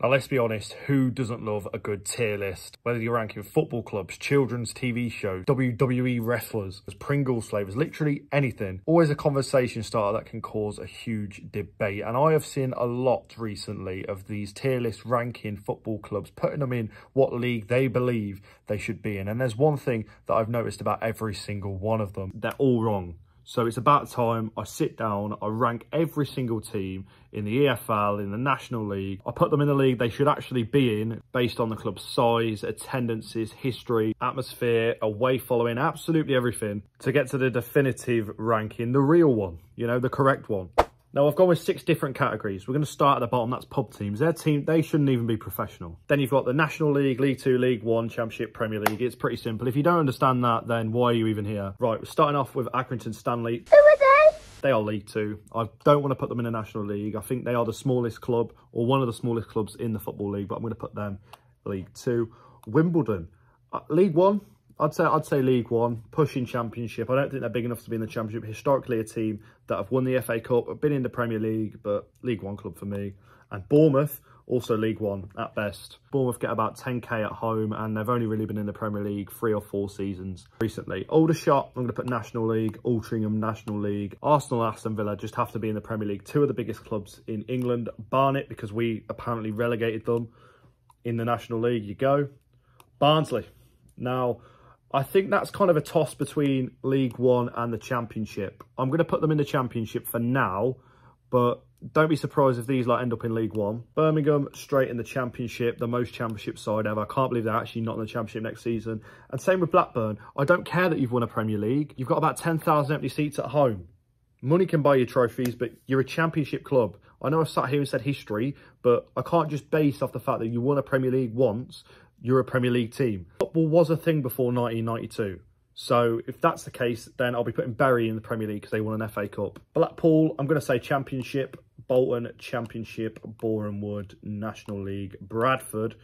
Now, let's be honest, who doesn't love a good tier list? Whether you're ranking football clubs, children's TV shows, WWE wrestlers, Pringles flavours, literally anything. Always a conversation starter that can cause a huge debate. And I have seen a lot recently of these tier list ranking football clubs, putting them in what league they believe they should be in. And there's one thing that I've noticed about every single one of them. They're all wrong. So it's about time I sit down, I rank every single team in the EFL, in the National League. I put them in the league they should actually be in based on the club's size, attendances, history, atmosphere, away following, absolutely everything to get to the definitive ranking, the real one, you know, the correct one. Now, I've gone with six different categories. We're going to start at the bottom. That's pub teams. Their team, they shouldn't even be professional. Then you've got the National League, League Two, League One, Championship, Premier League. It's pretty simple. If you don't understand that, then why are you even here? Right, we're starting off with Accrington Stanley. Who are they? They are League Two. I don't want to put them in a National League. I think they are the smallest club or one of the smallest clubs in the Football League, but I'm going to put them League Two. Wimbledon. Uh, League One, I'd say I'd say League One, pushing Championship. I don't think they're big enough to be in the Championship. Historically, a team that have won the FA Cup, been in the Premier League, but League One club for me. And Bournemouth, also League One at best. Bournemouth get about 10k at home, and they've only really been in the Premier League three or four seasons recently. Aldershot, I'm going to put National League. Altrincham, National League. Arsenal, Aston Villa just have to be in the Premier League. Two of the biggest clubs in England. Barnet, because we apparently relegated them in the National League. You go. Barnsley. Now, I think that's kind of a toss between League One and the Championship. I'm going to put them in the Championship for now, but don't be surprised if these like end up in League One. Birmingham straight in the Championship, the most Championship side ever. I can't believe they're actually not in the Championship next season. And same with Blackburn. I don't care that you've won a Premier League. You've got about 10,000 empty seats at home. Money can buy you trophies, but you're a Championship club. I know I've sat here and said history, but I can't just base off the fact that you won a Premier League once you're a Premier League team. Football was a thing before 1992. So if that's the case, then I'll be putting Bury in the Premier League because they won an FA Cup. Blackpool, I'm going to say Championship. Bolton, Championship. Boreham National League. Bradford,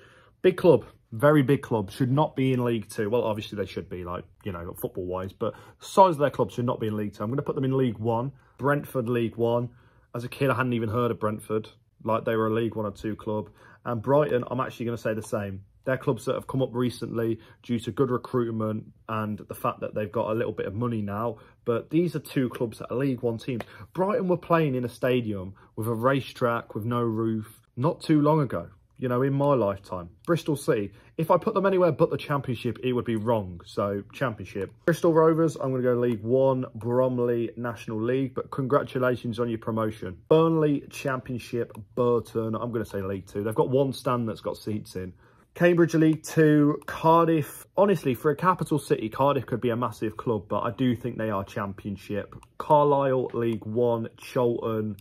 big club, very big club, should not be in League Two. Well, obviously they should be, like, you know, football-wise, but size of their club should not be in League Two. I'm going to put them in League One. Brentford, League One. As a kid, I hadn't even heard of Brentford. Like, they were a League One or Two club. And Brighton, I'm actually going to say the same. They're clubs that have come up recently due to good recruitment and the fact that they've got a little bit of money now. But these are two clubs that are League One teams. Brighton were playing in a stadium with a racetrack with no roof not too long ago, you know, in my lifetime. Bristol City, if I put them anywhere but the Championship, it would be wrong. So, Championship. Bristol Rovers, I'm going to go League One. Bromley, National League. But congratulations on your promotion. Burnley, Championship. Burton, I'm going to say League Two. They've got one stand that's got seats in. Cambridge League Two, Cardiff. Honestly, for a capital city, Cardiff could be a massive club, but I do think they are Championship. Carlisle League One, Charlton.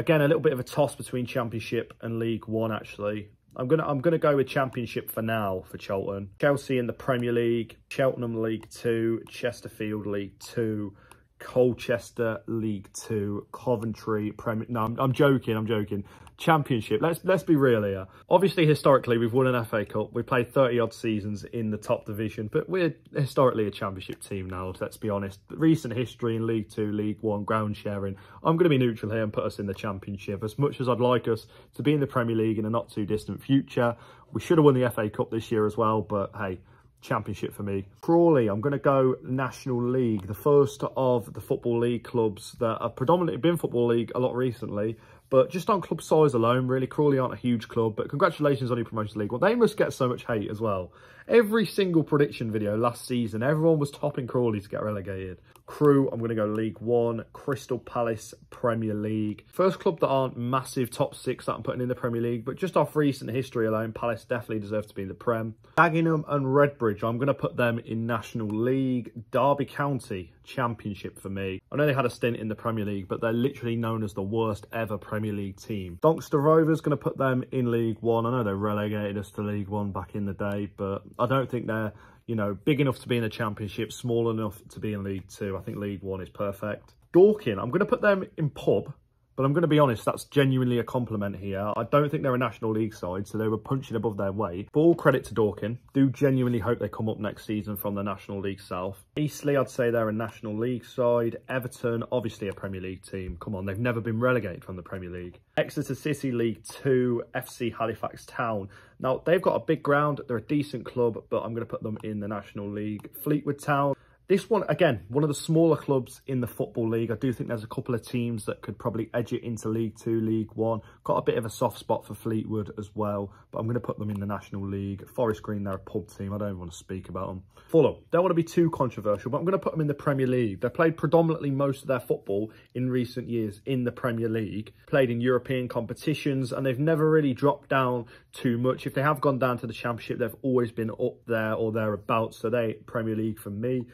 Again, a little bit of a toss between Championship and League One, actually. I'm gonna I'm gonna go with Championship for now for Charlton. Chelsea in the Premier League, Cheltenham League Two, Chesterfield League Two, Colchester League Two, Coventry Premier. No, I'm, I'm, joking. I'm joking. Championship. Let's let's be real here. Obviously, historically, we've won an FA Cup. We played 30 odd seasons in the top division, but we're historically a Championship team now. Let's be honest. Recent history in League Two, League One, ground sharing. I'm going to be neutral here and put us in the Championship. As much as I'd like us to be in the Premier League in a not too distant future, we should have won the FA Cup this year as well. But hey championship for me. Crawley, I'm going to go National League, the first of the Football League clubs that have predominantly been Football League a lot recently. But just on club size alone, really, Crawley aren't a huge club. But congratulations on your promotion league. Well, they must get so much hate as well. Every single prediction video last season, everyone was topping Crawley to get relegated. Crewe, I'm going to go League One. Crystal Palace, Premier League. First club that aren't massive top six that I'm putting in the Premier League, but just off recent history alone, Palace definitely deserve to be in the Prem. Dagenham and Redbridge, I'm going to put them in National League. Derby County, Championship for me. I know they had a stint in the Premier League, but they're literally known as the worst ever Premier League team. Doncaster Rovers, going to put them in League One. I know they relegated us to League One back in the day, but I don't think they're you know, big enough to be in the Championship, small enough to be in League Two. I think League One is perfect. Dorking, I'm going to put them in pub But I'm going to be honest, that's genuinely a compliment here. I don't think they're a National League side, so they were punching above their weight. But all credit to Dorking. Do genuinely hope they come up next season from the National League South. Eastleigh, I'd say they're a National League side. Everton, obviously a Premier League team. Come on, they've never been relegated from the Premier League. Exeter City League 2, FC Halifax Town. Now, they've got a big ground. They're a decent club, but I'm going to put them in the National League. Fleetwood Town, this one, again, one of the smaller clubs in the Football League. I do think there's a couple of teams that could probably edge it into League Two, League One. Got a bit of a soft spot for Fleetwood as well, but I'm going to put them in the National League. Forest Green, they're a pub team. I don't want to speak about them. Fulham, don't want to be too controversial, but I'm going to put them in the Premier League. They played predominantly most of their football in recent years in the Premier League, played in European competitions, and they've never really dropped down too much. If they have gone down to the Championship, they've always been up there or thereabouts, so they Premier League for me.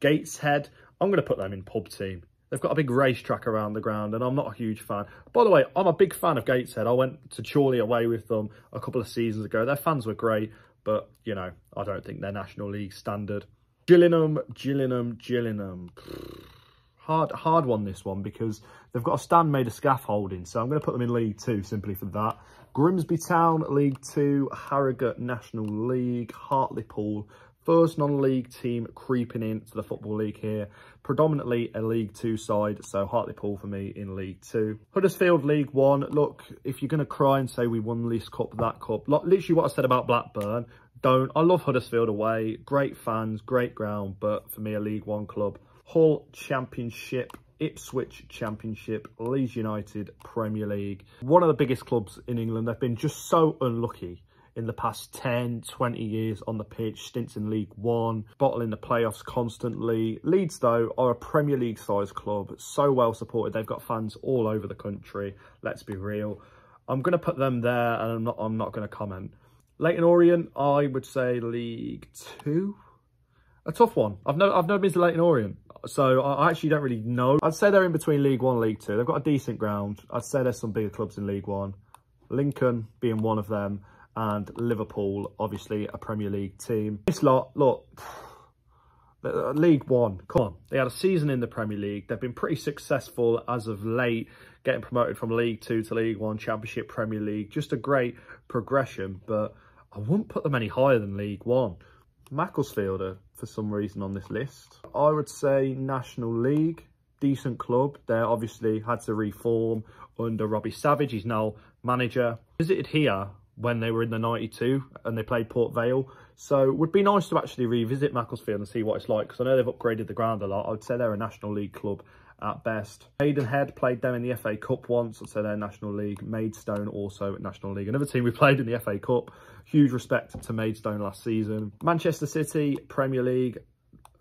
Gateshead, I'm going to put them in pub team. They've got a big racetrack around the ground and I'm not a huge fan. By the way, I'm a big fan of Gateshead. I went to Chorley away with them a couple of seasons ago. Their fans were great, but, you know, I don't think they're National League standard. Gillingham, Gillingham, Gillingham. Hard, hard one, this one, because they've got a stand made of scaffolding, so I'm going to put them in League 2 simply for that. Grimsby Town, League 2, Harrogate National League, Hartlepool, first non-league team creeping into the Football League here. Predominantly a League Two side, so Hartlepool for me in League Two. Huddersfield League One, look, if you're going to cry and say we won this cup, that cup, literally what I said about Blackburn, don't. I love Huddersfield away, great fans, great ground, but for me a League One club. Hull Championship, Ipswich Championship, Leeds United Premier League. One of the biggest clubs in England. They've been just so unlucky in the past 10, 20 years on the pitch, stints in League One, bottling the playoffs constantly. Leeds, though, are a Premier League sized club, so well supported. They've got fans all over the country, let's be real. I'm going to put them there and I'm not, I'm not going to comment. Leyton Orient, I would say League Two. A tough one. I've never, I've never been to Leyton Orient, so I actually don't really know. I'd say they're in between League One League Two. They've got a decent ground. I'd say there's some bigger clubs in League One. Lincoln being one of them and Liverpool, obviously a Premier League team. This lot, look, League One, come on. They had a season in the Premier League. They've been pretty successful as of late, getting promoted from League Two to League One, Championship, Premier League. Just a great progression, but I wouldn't put them any higher than League One. Macclesfield for some reason, on this list. I would say National League, decent club. They obviously had to reform under Robbie Savage. He's now manager. Visited here when they were in the 92 and they played Port Vale. So it would be nice to actually revisit Macclesfield and see what it's like because I know they've upgraded the ground a lot. I would say they're a National League club at best. Maidenhead played them in the FA Cup once, I'd say they're National League. Maidstone also National League. Another team we played in the FA Cup. Huge respect to Maidstone last season. Manchester City, Premier League.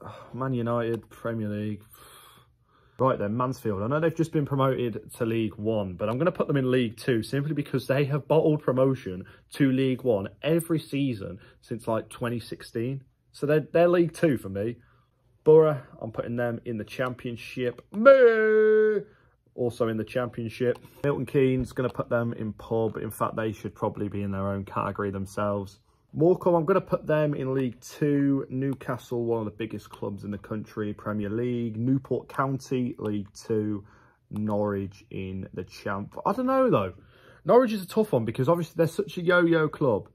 Man United, Premier League. Right then, Mansfield. I know they've just been promoted to League One, but I'm going to put them in League Two simply because they have bottled promotion to League One every season since like 2016. So they're, they're League Two for me. Borough, I'm putting them in the Championship. Also in the Championship. Milton Keynes, going to put them in pub. In fact, they should probably be in their own category themselves. Morecambe, I'm going to put them in League Two. Newcastle, one of the biggest clubs in the country, Premier League. Newport County, League Two. Norwich in the champ. I don't know, though. Norwich is a tough one because obviously they're such a yo-yo club.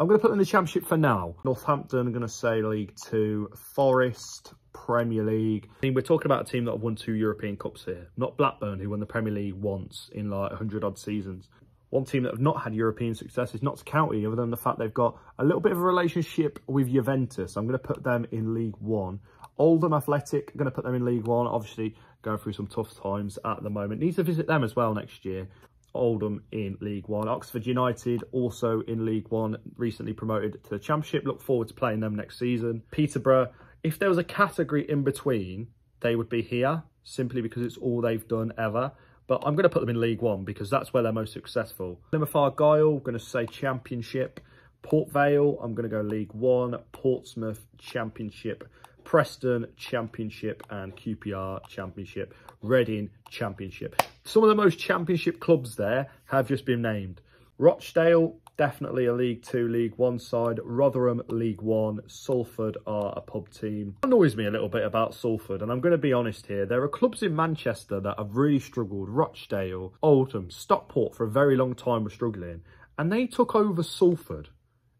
I'm going to put them in the championship for now. Northampton, I'm going to say League Two. Forest, Premier League. I mean, we're talking about a team that have won two European Cups here. Not Blackburn, who won the Premier League once in like 100 odd seasons one team that have not had European success is Notts County, other than the fact they've got a little bit of a relationship with Juventus. I'm going to put them in League One. Oldham Athletic, I'm going to put them in League One. Obviously, going through some tough times at the moment. Need to visit them as well next year. Oldham in League One. Oxford United also in League One, recently promoted to the Championship. Look forward to playing them next season. Peterborough, if there was a category in between, they would be here, simply because it's all they've done ever but I'm going to put them in League One because that's where they're most successful. Plymouth Argyle, going to say Championship. Port Vale, I'm going to go League One. Portsmouth, Championship. Preston, Championship. And QPR, Championship. Reading, Championship. Some of the most Championship clubs there have just been named. Rochdale, definitely a League Two, League One side. Rotherham, League One. Salford are a pub team. Annoys me a little bit about Salford, and I'm going to be honest here. There are clubs in Manchester that have really struggled. Rochdale, Oldham, Stockport for a very long time were struggling, and they took over Salford.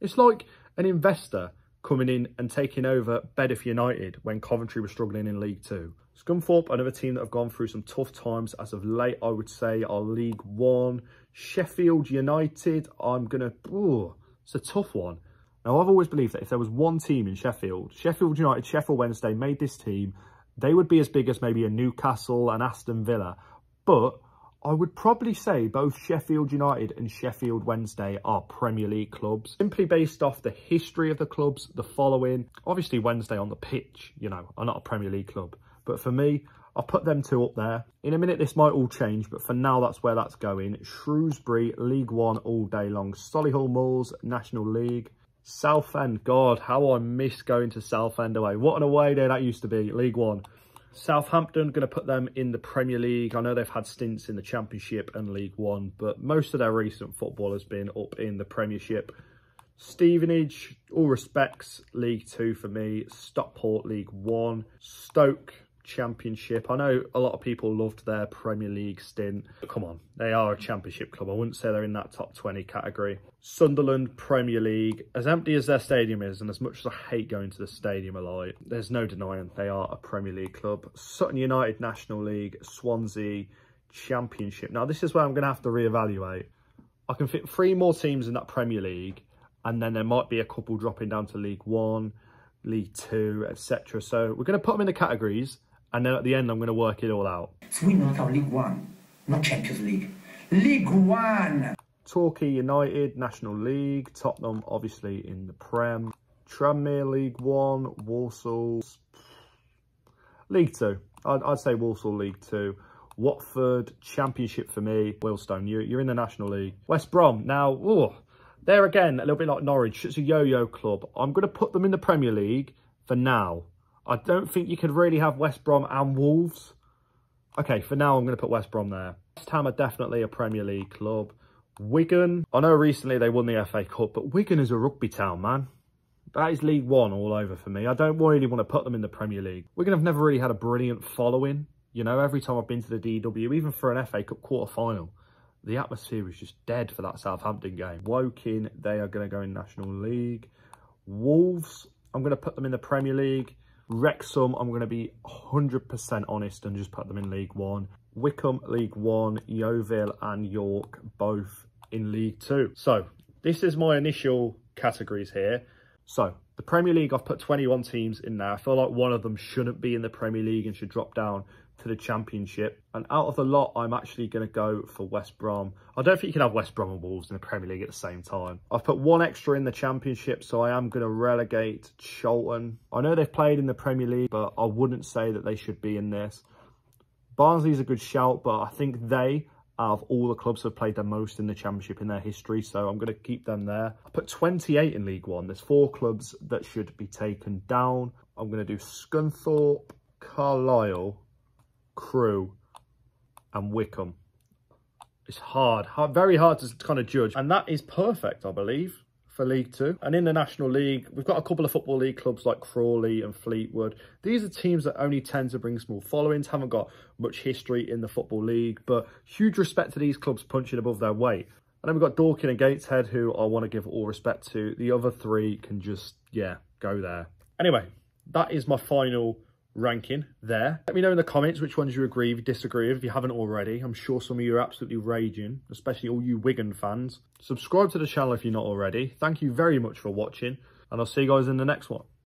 It's like an investor coming in and taking over Bedworth United when Coventry was struggling in League Two. Scunthorpe, another team that have gone through some tough times as of late, I would say, are League One. Sheffield United, I'm going to... It's a tough one. Now, I've always believed that if there was one team in Sheffield, Sheffield United, Sheffield Wednesday made this team, they would be as big as maybe a Newcastle and Aston Villa. But I would probably say both Sheffield United and Sheffield Wednesday are Premier League clubs, simply based off the history of the clubs, the following. Obviously, Wednesday on the pitch, you know, are not a Premier League club. But for me, I'll put them two up there. In a minute, this might all change, but for now, that's where that's going. Shrewsbury, League One all day long. Solihull Moors, National League. Southend, God, how I miss going to Southend away. What an away day that used to be, League One. Southampton, going to put them in the Premier League. I know they've had stints in the Championship and League One, but most of their recent football has been up in the Premiership. Stevenage, all respects, League Two for me. Stockport, League One. Stoke, Championship. I know a lot of people loved their Premier League stint. But come on, they are a Championship club. I wouldn't say they're in that top 20 category. Sunderland, Premier League. As empty as their stadium is, and as much as I hate going to the stadium a lot, there's no denying they are a Premier League club. Sutton United, National League. Swansea, Championship. Now, this is where I'm going to have to reevaluate. I can fit three more teams in that Premier League, and then there might be a couple dropping down to League One, League Two, etc. So we're going to put them in the categories and then at the end, I'm going to work it all out. So we know our League One, not Champions League. League One! Torquay United, National League. Tottenham, obviously, in the Prem. Tranmere, League One. Walsall, League Two. I'd, I'd say Walsall, League Two. Watford, Championship for me. Wealdstone, you, you're in the National League. West Brom, now, ooh, there again, a little bit like Norwich. It's a yo-yo club. I'm going to put them in the Premier League for now. I don't think you could really have West Brom and Wolves. Okay, for now, I'm going to put West Brom there. West Ham are definitely a Premier League club. Wigan, I know recently they won the FA Cup, but Wigan is a rugby town, man. That is League One all over for me. I don't really want to put them in the Premier League. Wigan have never really had a brilliant following. You know, every time I've been to the DW, even for an FA Cup quarter-final, the atmosphere is just dead for that Southampton game. Woking, they are going to go in National League. Wolves, I'm going to put them in the Premier League. Wrexham, I'm going to be 100% honest and just put them in League One. Wycombe, League One. Yeovil and York, both in League Two. So, this is my initial categories here. So, the Premier League, I've put 21 teams in there. I feel like one of them shouldn't be in the Premier League and should drop down to the Championship. And out of the lot, I'm actually going to go for West Brom. I don't think you can have West Brom and Wolves in the Premier League at the same time. I've put one extra in the Championship, so I am going to relegate Charlton. I know they've played in the Premier League, but I wouldn't say that they should be in this. Barnsley's a good shout, but I think they of all the clubs have played the most in the championship in their history so i'm going to keep them there i put 28 in league one there's four clubs that should be taken down i'm going to do scunthorpe carlisle Crewe, and Wycombe. It's hard, hard, very hard to kind of judge. And that is perfect, I believe, for League Two. And in the National League, we've got a couple of Football League clubs like Crawley and Fleetwood. These are teams that only tend to bring small followings, haven't got much history in the Football League, but huge respect to these clubs punching above their weight. And then we've got Dorking and Gateshead, who I want to give all respect to. The other three can just, yeah, go there. Anyway, that is my final ranking there. Let me know in the comments which ones you agree with, disagree with if you haven't already. I'm sure some of you are absolutely raging, especially all you Wigan fans. Subscribe to the channel if you're not already. Thank you very much for watching and I'll see you guys in the next one.